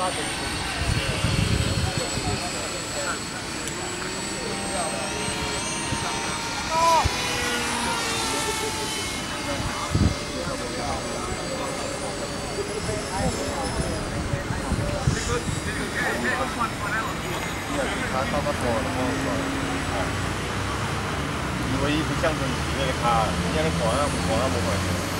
他到他拖了，拖了。以为不象征那个他，人家那管啊，管啊，不管。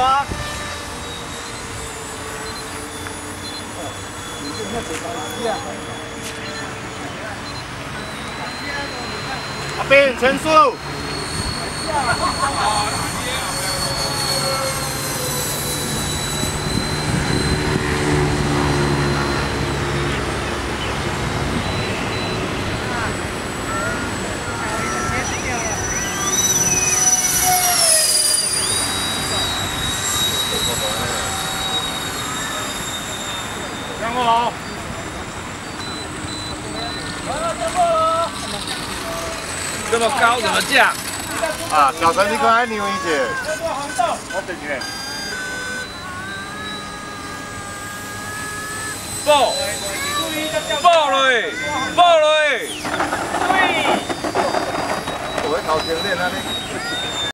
啊。阿斌，全速。降落了！这么高怎么降？啊，小陈，你快按钮一点。我等你。爆！爆了！爆了！对。我会考前练那里。